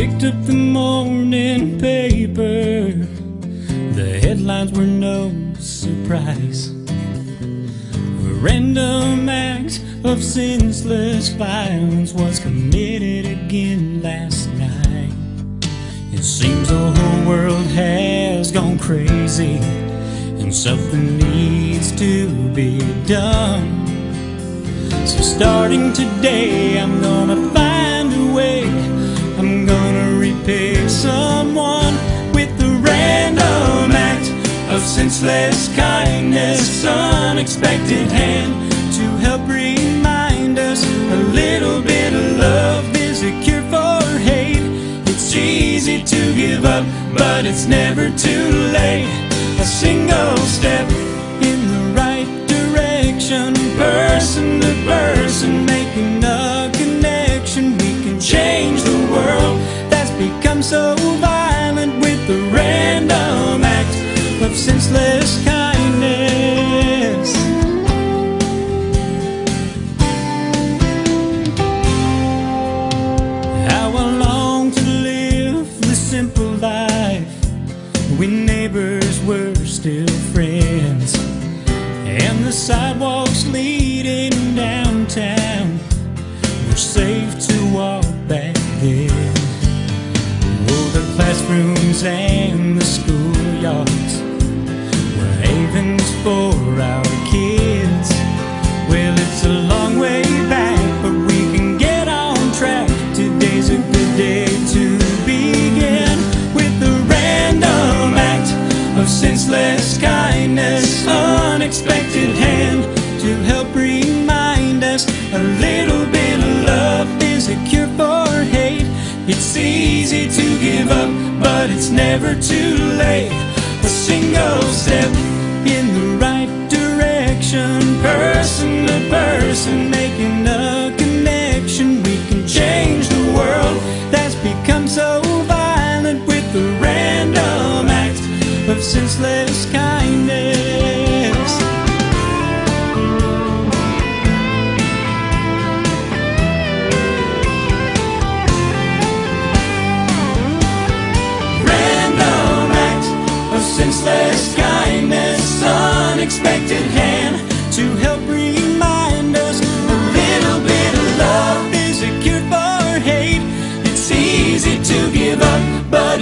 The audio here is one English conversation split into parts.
picked up the morning paper. The headlines were no surprise. A random act of senseless violence was committed again last night. It seems the whole world has gone crazy, and something needs to be done. So starting today, I'm gonna of senseless kindness, unexpected hand to help remind us a little bit of love is a cure for hate. It's easy to give up, but it's never too late. A single step senseless kindness. How I long to live the simple life when neighbors were still friends and the sidewalks leading downtown were safe to walk back then. Oh, the classrooms and it's never too late. A single step in the right direction, person to person, making a connection. We can change the world that's become so violent with the random act of senseless kindness.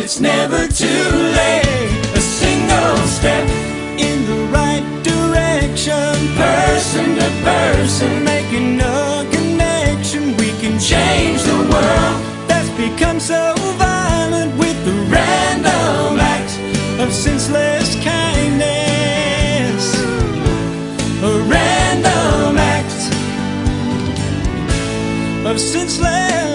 It's never too late. A single step in the right direction, person to person, making a connection. We can change the world that's become so violent with the random act of senseless kindness. A random act of senseless